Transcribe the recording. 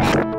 Bye.